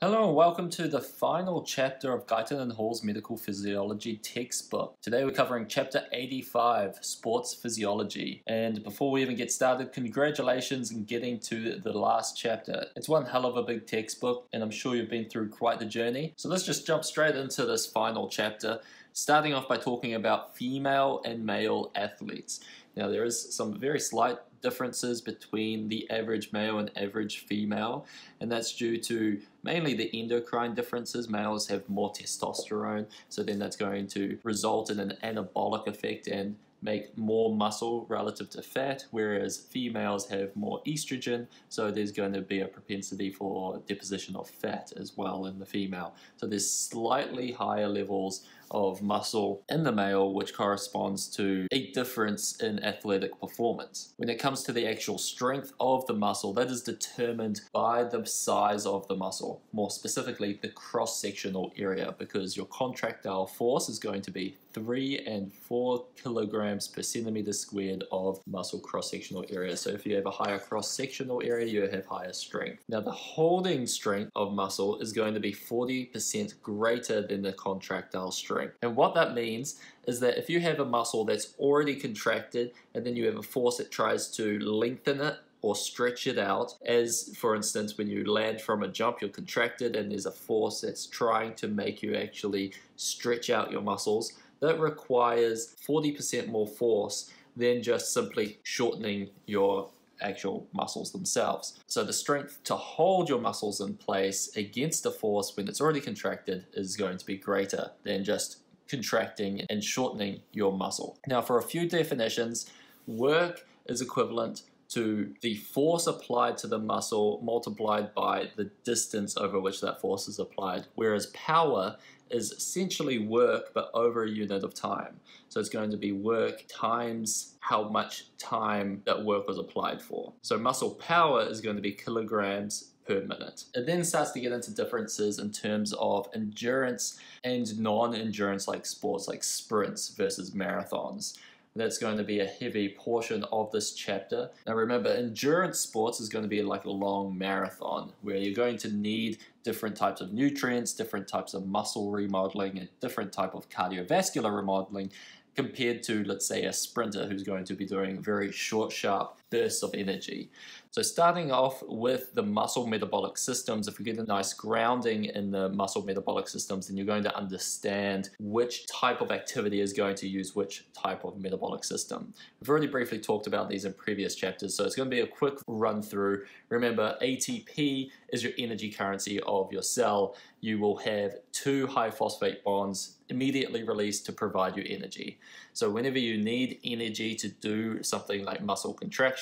Hello and welcome to the final chapter of Guyton and Hall's Medical Physiology textbook. Today we're covering chapter 85, Sports Physiology. And before we even get started, congratulations on getting to the last chapter. It's one hell of a big textbook and I'm sure you've been through quite the journey. So let's just jump straight into this final chapter, starting off by talking about female and male athletes. Now there is some very slight differences between the average male and average female, and that's due to mainly the endocrine differences. Males have more testosterone, so then that's going to result in an anabolic effect and make more muscle relative to fat, whereas females have more estrogen, so there's going to be a propensity for deposition of fat as well in the female. So there's slightly higher levels of muscle in the male, which corresponds to a difference in athletic performance. When it comes to the actual strength of the muscle, that is determined by the size of the muscle, more specifically the cross-sectional area, because your contractile force is going to be 3 and 4 kilograms per centimeter squared of muscle cross-sectional area. So if you have a higher cross-sectional area, you have higher strength. Now the holding strength of muscle is going to be 40% greater than the contractile strength And what that means is that if you have a muscle that's already contracted and then you have a force that tries to lengthen it or stretch it out, as for instance, when you land from a jump, you're contracted and there's a force that's trying to make you actually stretch out your muscles, that requires 40% more force than just simply shortening your actual muscles themselves. So the strength to hold your muscles in place against a force when it's already contracted is going to be greater than just contracting and shortening your muscle. Now for a few definitions, work is equivalent to the force applied to the muscle multiplied by the distance over which that force is applied, whereas power is essentially work but over a unit of time. So it's going to be work times how much time that work was applied for. So muscle power is going to be kilograms per minute. It then starts to get into differences in terms of endurance and non-endurance like sports like sprints versus marathons. That's going to be a heavy portion of this chapter. Now remember, endurance sports is going to be like a long marathon where you're going to need different types of nutrients, different types of muscle remodeling, and different type of cardiovascular remodeling compared to, let's say, a sprinter who's going to be doing very short, sharp bursts of energy. So starting off with the muscle metabolic systems, if we get a nice grounding in the muscle metabolic systems, then you're going to understand which type of activity is going to use which type of metabolic system. We've already briefly talked about these in previous chapters, so it's going to be a quick run through. Remember, ATP is your energy currency of your cell. You will have two high phosphate bonds immediately released to provide you energy. So whenever you need energy to do something like muscle contraction,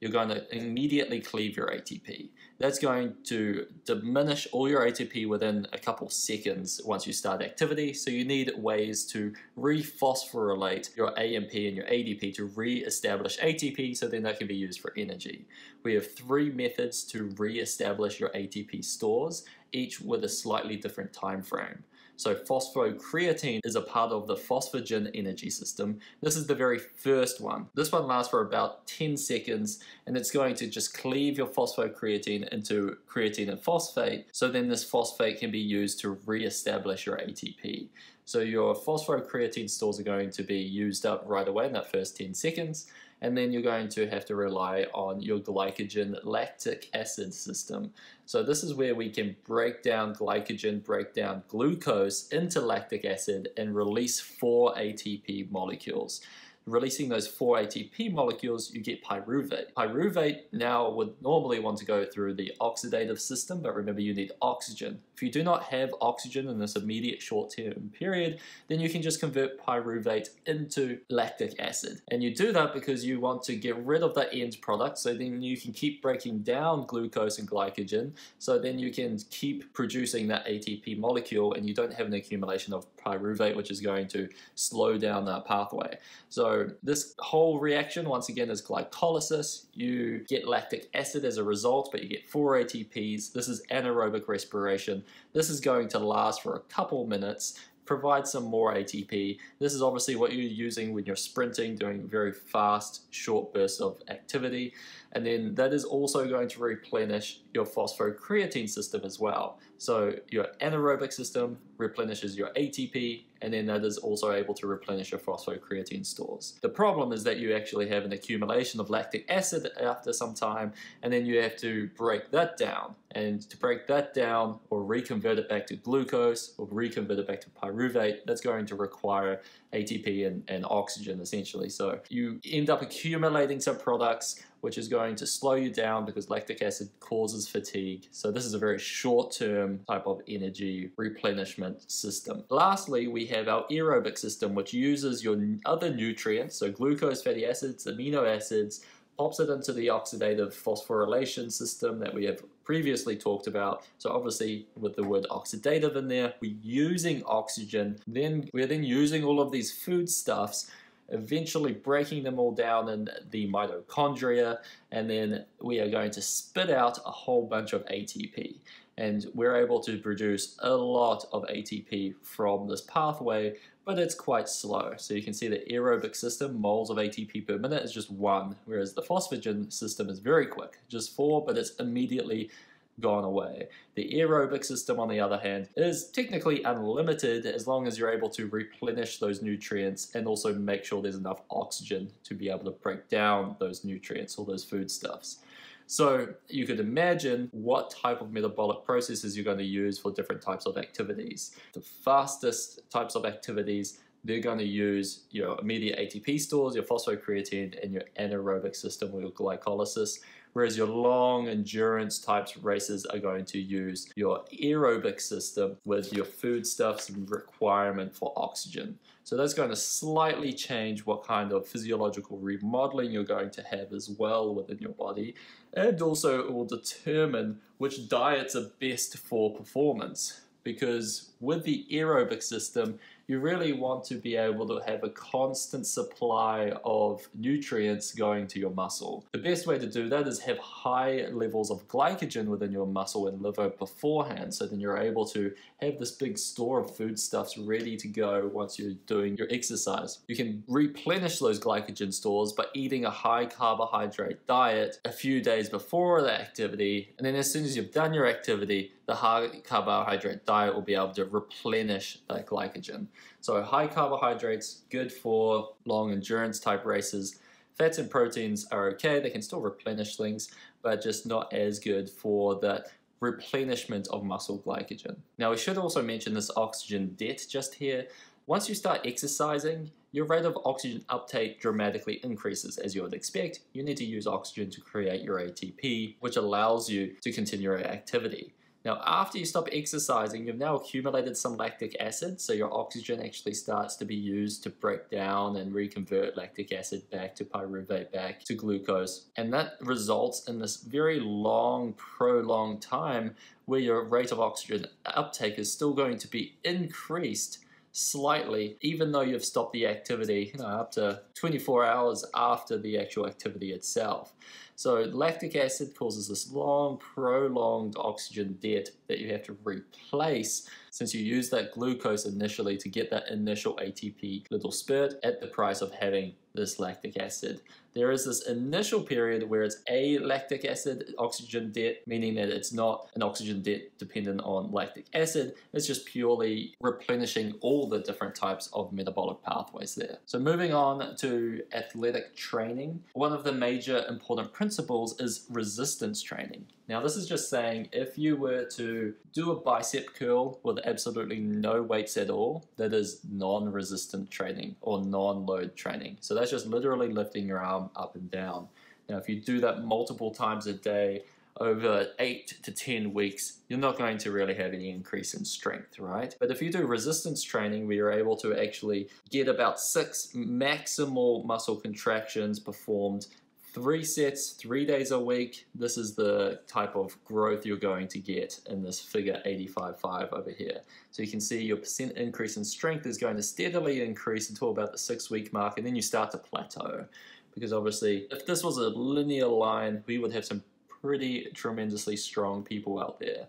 you're going to immediately cleave your ATP. That's going to diminish all your ATP within a couple seconds once you start activity. So you need ways to rephosphorylate your AMP and your ADP to re-establish ATP so then that can be used for energy. We have three methods to re-establish your ATP stores, each with a slightly different time frame. So phosphocreatine is a part of the phosphagen energy system. This is the very first one. This one lasts for about 10 seconds and it's going to just cleave your phosphocreatine into creatine and phosphate. So then this phosphate can be used to re-establish your ATP. So your phosphocreatine stores are going to be used up right away in that first 10 seconds and then you're going to have to rely on your glycogen lactic acid system. So this is where we can break down glycogen, break down glucose into lactic acid and release four ATP molecules releasing those four ATP molecules, you get pyruvate. Pyruvate now would normally want to go through the oxidative system, but remember you need oxygen. If you do not have oxygen in this immediate short-term period, then you can just convert pyruvate into lactic acid. And you do that because you want to get rid of that end product, so then you can keep breaking down glucose and glycogen, so then you can keep producing that ATP molecule and you don't have an accumulation of pyruvate, which is going to slow down that pathway. So this whole reaction, once again, is glycolysis. You get lactic acid as a result, but you get four ATPs. This is anaerobic respiration. This is going to last for a couple minutes provide some more ATP. This is obviously what you're using when you're sprinting, doing very fast, short bursts of activity. And then that is also going to replenish your phosphocreatine system as well. So your anaerobic system replenishes your ATP, and then that is also able to replenish your phosphocreatine stores. The problem is that you actually have an accumulation of lactic acid after some time, and then you have to break that down. And to break that down or reconvert it back to glucose or reconvert it back to pyruvate, that's going to require ATP and, and oxygen essentially. So you end up accumulating some products which is going to slow you down because lactic acid causes fatigue. So this is a very short-term type of energy replenishment system. Lastly, we have our aerobic system, which uses your other nutrients, so glucose, fatty acids, amino acids, pops it into the oxidative phosphorylation system that we have previously talked about. So obviously with the word oxidative in there, we're using oxygen, then we're then using all of these foodstuffs eventually breaking them all down in the mitochondria, and then we are going to spit out a whole bunch of ATP. And we're able to produce a lot of ATP from this pathway, but it's quite slow. So you can see the aerobic system, moles of ATP per minute is just one, whereas the phosphagen system is very quick, just four, but it's immediately gone away. The aerobic system, on the other hand, is technically unlimited as long as you're able to replenish those nutrients and also make sure there's enough oxygen to be able to break down those nutrients or those foodstuffs. So you could imagine what type of metabolic processes you're going to use for different types of activities. The fastest types of activities they're going to use your immediate ATP stores, your phosphocreatine, and your anaerobic system or your glycolysis whereas your long endurance types races are going to use your aerobic system with your foodstuffs and requirement for oxygen. So that's going to slightly change what kind of physiological remodeling you're going to have as well within your body. And also it will determine which diets are best for performance. Because with the aerobic system, you really want to be able to have a constant supply of nutrients going to your muscle. The best way to do that is have high levels of glycogen within your muscle and liver beforehand so then you're able to have this big store of foodstuffs ready to go once you're doing your exercise. You can replenish those glycogen stores by eating a high carbohydrate diet a few days before the activity and then as soon as you've done your activity the high carbohydrate diet will be able to replenish that glycogen. So high carbohydrates, good for long endurance type races. Fats and proteins are okay, they can still replenish things, but just not as good for that replenishment of muscle glycogen. Now we should also mention this oxygen debt just here. Once you start exercising, your rate of oxygen uptake dramatically increases as you would expect. You need to use oxygen to create your ATP, which allows you to continue your activity. Now, after you stop exercising, you've now accumulated some lactic acid, so your oxygen actually starts to be used to break down and reconvert lactic acid back to pyruvate, back to glucose. And that results in this very long, prolonged time where your rate of oxygen uptake is still going to be increased slightly, even though you've stopped the activity you know, up to 24 hours after the actual activity itself. So lactic acid causes this long, prolonged oxygen debt that you have to replace since you use that glucose initially to get that initial ATP little spurt at the price of having this lactic acid. There is this initial period where it's alactic acid oxygen debt, meaning that it's not an oxygen debt dependent on lactic acid, it's just purely replenishing all the different types of metabolic pathways there. So moving on to athletic training, one of the major important principles is resistance training. Now this is just saying if you were to do a bicep curl with absolutely no weights at all, that is non-resistant training or non-load training. So that's just literally lifting your arm up and down. Now if you do that multiple times a day over 8 to 10 weeks, you're not going to really have any increase in strength, right? But if you do resistance training where you're able to actually get about 6 maximal muscle contractions performed three sets, three days a week. This is the type of growth you're going to get in this figure 85.5 over here. So you can see your percent increase in strength is going to steadily increase until about the six week mark and then you start to plateau. Because obviously if this was a linear line, we would have some pretty tremendously strong people out there.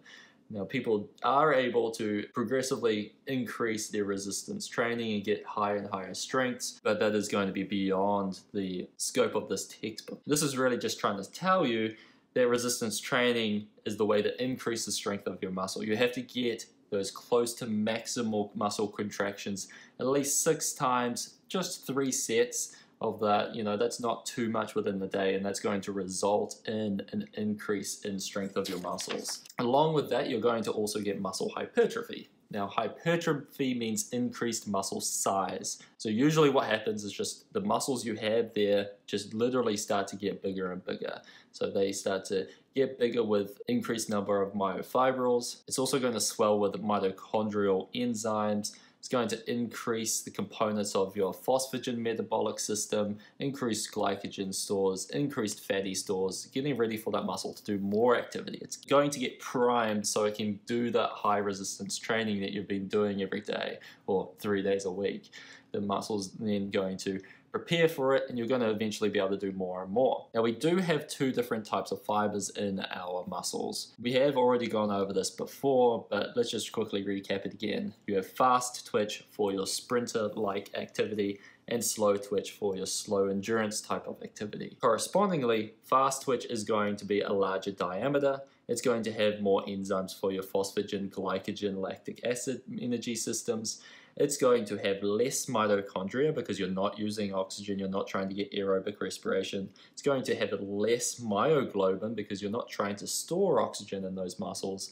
Now, people are able to progressively increase their resistance training and get higher and higher strengths, but that is going to be beyond the scope of this textbook. This is really just trying to tell you that resistance training is the way to increase the strength of your muscle. You have to get those close to maximal muscle contractions at least six times, just three sets of that. You know, that's not too much within the day, and that's going to result in an increase in strength of your muscles. Along with that, you're going to also get muscle hypertrophy. Now, hypertrophy means increased muscle size. So usually what happens is just the muscles you have there just literally start to get bigger and bigger. So they start to get bigger with increased number of myofibrils. It's also going to swell with mitochondrial enzymes it's going to increase the components of your phosphagen metabolic system, increase glycogen stores, increased fatty stores, getting ready for that muscle to do more activity. It's going to get primed so it can do that high resistance training that you've been doing every day or three days a week. The muscle's then going to prepare for it and you're going to eventually be able to do more and more. Now we do have two different types of fibers in our muscles. We have already gone over this before, but let's just quickly recap it again. You have fast twitch for your sprinter-like activity and slow twitch for your slow endurance type of activity. Correspondingly, fast twitch is going to be a larger diameter, it's going to have more enzymes for your phosphagen, glycogen, lactic acid energy systems, it's going to have less mitochondria because you're not using oxygen, you're not trying to get aerobic respiration. It's going to have less myoglobin because you're not trying to store oxygen in those muscles.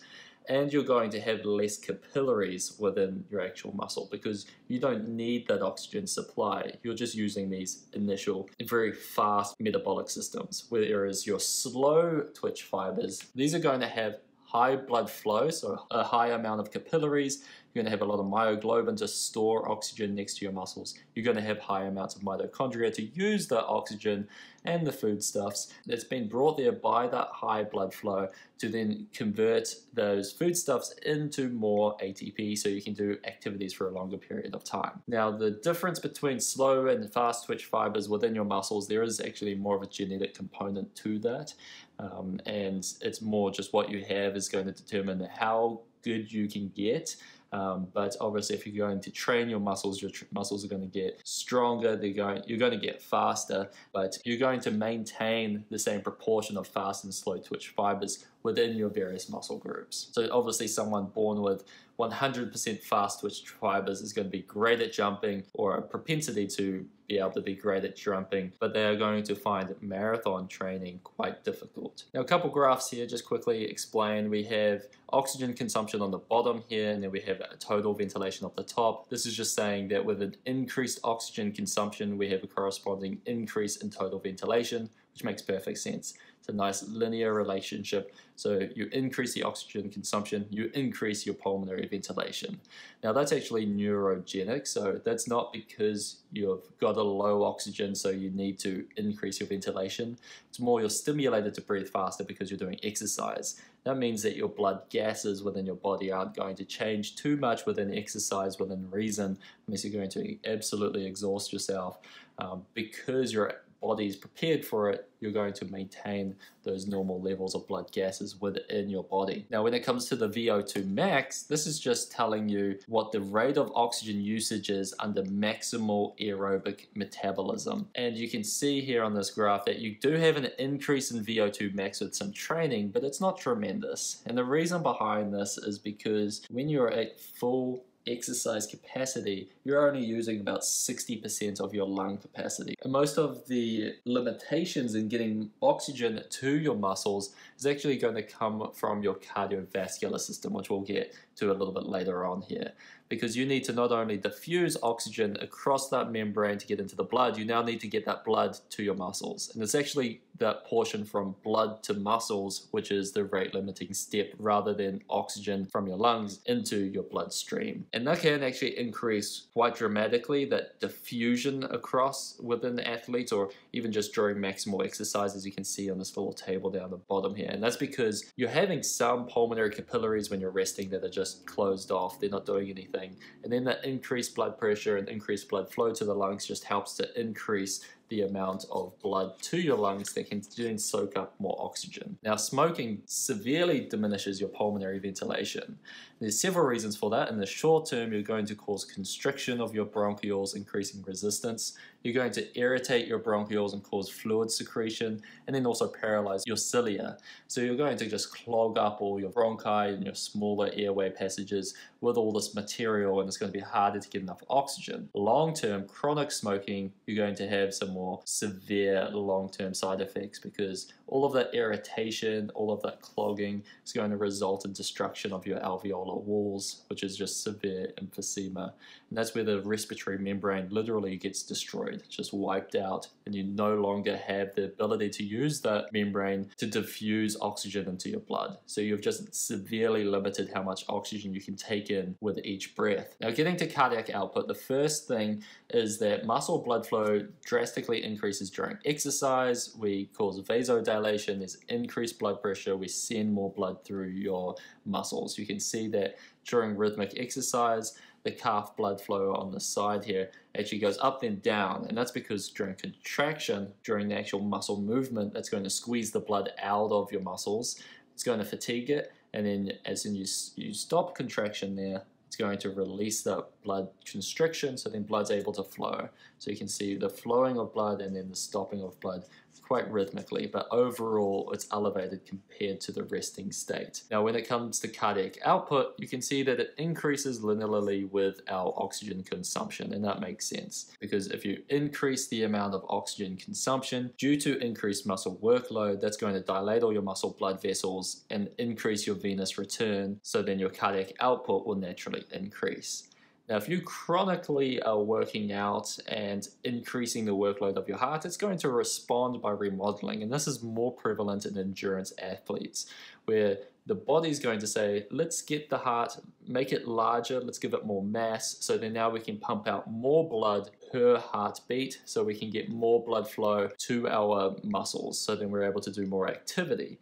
And you're going to have less capillaries within your actual muscle because you don't need that oxygen supply. You're just using these initial, very fast metabolic systems. Whereas your slow twitch fibers, these are going to have high blood flow, so a high amount of capillaries, you're going to have a lot of myoglobin to store oxygen next to your muscles. You're going to have high amounts of mitochondria to use the oxygen and the foodstuffs that's been brought there by that high blood flow to then convert those foodstuffs into more ATP so you can do activities for a longer period of time. Now, the difference between slow and fast twitch fibers within your muscles, there is actually more of a genetic component to that. Um, and it's more just what you have is going to determine how good you can get um, but obviously, if you're going to train your muscles, your muscles are going to get stronger. They're going, you're going to get faster, but you're going to maintain the same proportion of fast and slow twitch fibers within your various muscle groups. So obviously, someone born with 100% fast twitch fibers is going to be great at jumping or a propensity to be able to be great at jumping, but they are going to find marathon training quite difficult. Now, a couple graphs here, just quickly explain. We have oxygen consumption on the bottom here, and then we have a total ventilation up the top. This is just saying that with an increased oxygen consumption, we have a corresponding increase in total ventilation, which makes perfect sense. It's a nice linear relationship. So you increase the oxygen consumption, you increase your pulmonary ventilation. Now that's actually neurogenic, so that's not because you've got a low oxygen so you need to increase your ventilation. It's more you're stimulated to breathe faster because you're doing exercise. That means that your blood gases within your body aren't going to change too much within exercise, within reason, unless you're going to absolutely exhaust yourself um, because you're body is prepared for it, you're going to maintain those normal levels of blood gases within your body. Now, when it comes to the VO2 max, this is just telling you what the rate of oxygen usage is under maximal aerobic metabolism. And you can see here on this graph that you do have an increase in VO2 max with some training, but it's not tremendous. And the reason behind this is because when you're at full exercise capacity, you're only using about 60% of your lung capacity. And most of the limitations in getting oxygen to your muscles is actually going to come from your cardiovascular system, which we'll get to a little bit later on here. Because you need to not only diffuse oxygen across that membrane to get into the blood, you now need to get that blood to your muscles. And it's actually that portion from blood to muscles, which is the rate limiting step, rather than oxygen from your lungs into your bloodstream. And that can actually increase quite dramatically that diffusion across within athletes or even just during maximal exercise, as you can see on this little table down the bottom here. And that's because you're having some pulmonary capillaries when you're resting that are just just closed off, they're not doing anything. And then that increased blood pressure and increased blood flow to the lungs just helps to increase the amount of blood to your lungs that can then soak up more oxygen. Now, smoking severely diminishes your pulmonary ventilation. There's several reasons for that. In the short term, you're going to cause constriction of your bronchioles, increasing resistance. You're going to irritate your bronchioles and cause fluid secretion, and then also paralyze your cilia. So you're going to just clog up all your bronchi and your smaller airway passages with all this material, and it's going to be harder to get enough oxygen. Long term, chronic smoking, you're going to have some more severe long term side effects because all of that irritation, all of that clogging is going to result in destruction of your alveolar walls, which is just severe emphysema. And that's where the respiratory membrane literally gets destroyed, just wiped out, and you no longer have the ability to use that membrane to diffuse oxygen into your blood. So you've just severely limited how much oxygen you can take in with each breath. Now, getting to cardiac output, the first thing is that muscle blood flow drastically increases during exercise. We cause vasodilation, there's increased blood pressure, we send more blood through your muscles. You can see that during rhythmic exercise, the calf blood flow on the side here actually goes up then down and that's because during contraction during the actual muscle movement that's going to squeeze the blood out of your muscles it's going to fatigue it and then as soon as you, you stop contraction there it's going to release the blood constriction so then blood's able to flow. So you can see the flowing of blood and then the stopping of blood quite rhythmically, but overall it's elevated compared to the resting state. Now when it comes to cardiac output, you can see that it increases linearly with our oxygen consumption, and that makes sense because if you increase the amount of oxygen consumption due to increased muscle workload, that's going to dilate all your muscle blood vessels and increase your venous return, so then your cardiac output will naturally increase. Now, if you chronically are working out and increasing the workload of your heart, it's going to respond by remodeling. And this is more prevalent in endurance athletes, where the body's going to say, let's get the heart, make it larger, let's give it more mass, so then now we can pump out more blood per heartbeat, so we can get more blood flow to our muscles, so then we're able to do more activity.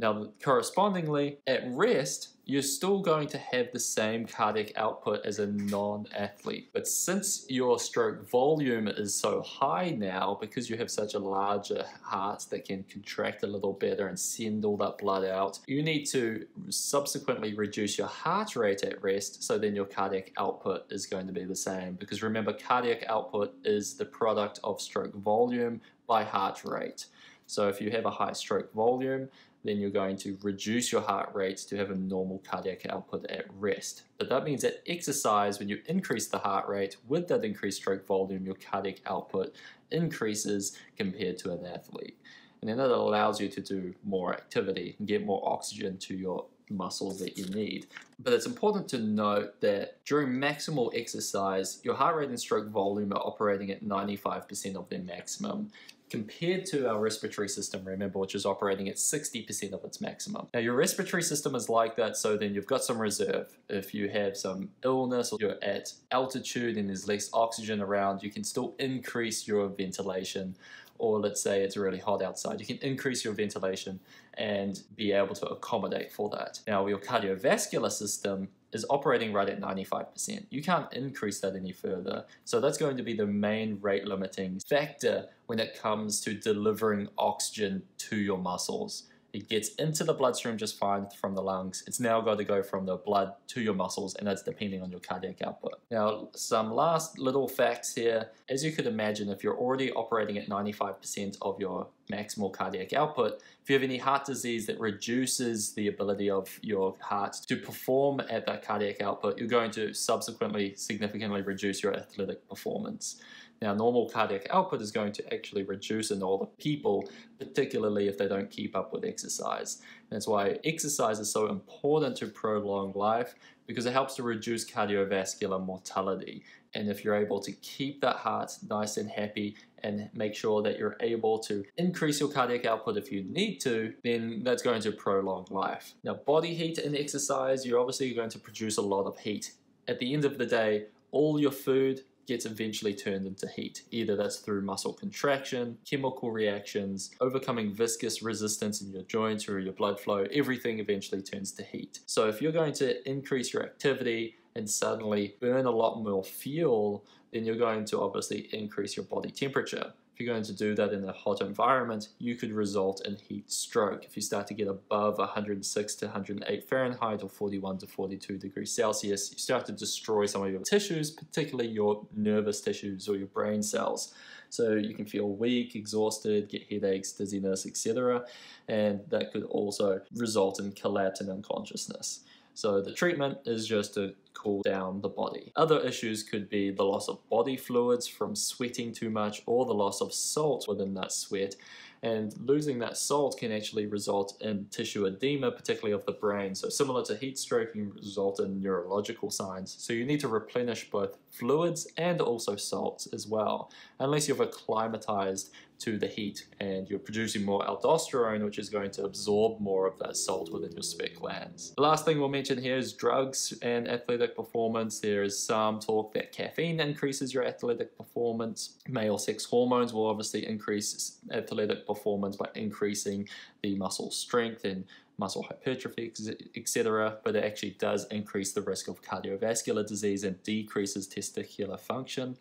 Now, correspondingly, at rest, you're still going to have the same cardiac output as a non-athlete. But since your stroke volume is so high now, because you have such a larger heart that can contract a little better and send all that blood out, you need to subsequently reduce your heart rate at rest, so then your cardiac output is going to be the same. Because remember, cardiac output is the product of stroke volume by heart rate. So if you have a high stroke volume, then you're going to reduce your heart rate to have a normal cardiac output at rest. But that means that exercise, when you increase the heart rate with that increased stroke volume, your cardiac output increases compared to an athlete. And then that allows you to do more activity and get more oxygen to your muscles that you need. But it's important to note that during maximal exercise, your heart rate and stroke volume are operating at 95% of their maximum compared to our respiratory system, remember, which is operating at 60% of its maximum. Now, your respiratory system is like that, so then you've got some reserve. If you have some illness or you're at altitude and there's less oxygen around, you can still increase your ventilation. Or let's say it's really hot outside, you can increase your ventilation and be able to accommodate for that. Now, your cardiovascular system is operating right at 95%. You can't increase that any further. So that's going to be the main rate limiting factor when it comes to delivering oxygen to your muscles. It gets into the bloodstream just fine from the lungs. It's now got to go from the blood to your muscles, and that's depending on your cardiac output. Now, some last little facts here. As you could imagine, if you're already operating at 95% of your maximal cardiac output, if you have any heart disease that reduces the ability of your heart to perform at that cardiac output, you're going to subsequently significantly reduce your athletic performance. Now, normal cardiac output is going to actually reduce in older people, particularly if they don't keep up with exercise. That's why exercise is so important to prolong life because it helps to reduce cardiovascular mortality. And if you're able to keep that heart nice and happy and make sure that you're able to increase your cardiac output if you need to, then that's going to prolong life. Now, body heat and exercise, you're obviously going to produce a lot of heat. At the end of the day, all your food, gets eventually turned into heat. Either that's through muscle contraction, chemical reactions, overcoming viscous resistance in your joints or your blood flow, everything eventually turns to heat. So if you're going to increase your activity and suddenly burn a lot more fuel, then you're going to obviously increase your body temperature. If you're going to do that in a hot environment, you could result in heat stroke. If you start to get above 106 to 108 Fahrenheit or 41 to 42 degrees Celsius, you start to destroy some of your tissues, particularly your nervous tissues or your brain cells. So you can feel weak, exhausted, get headaches, dizziness, etc. And that could also result in collapse and unconsciousness. So the treatment is just to cool down the body. Other issues could be the loss of body fluids from sweating too much or the loss of salt within that sweat and losing that salt can actually result in tissue edema, particularly of the brain. So similar to heat stroke can result in neurological signs. So you need to replenish both fluids and also salts as well, unless you've acclimatized to the heat and you're producing more aldosterone, which is going to absorb more of that salt within your sweat glands. The last thing we'll mention here is drugs and athletic performance. There is some talk that caffeine increases your athletic performance. Male sex hormones will obviously increase athletic performance by increasing the muscle strength and muscle hypertrophy, etc. But it actually does increase the risk of cardiovascular disease and decreases testicular function.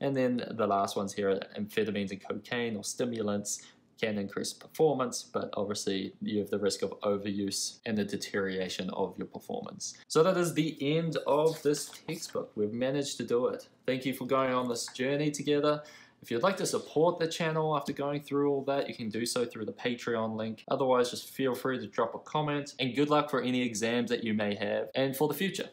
And then the last ones here are amphetamines and cocaine or stimulants can increase performance, but obviously you have the risk of overuse and the deterioration of your performance. So that is the end of this textbook. We've managed to do it. Thank you for going on this journey together. If you'd like to support the channel after going through all that, you can do so through the Patreon link. Otherwise, just feel free to drop a comment and good luck for any exams that you may have and for the future.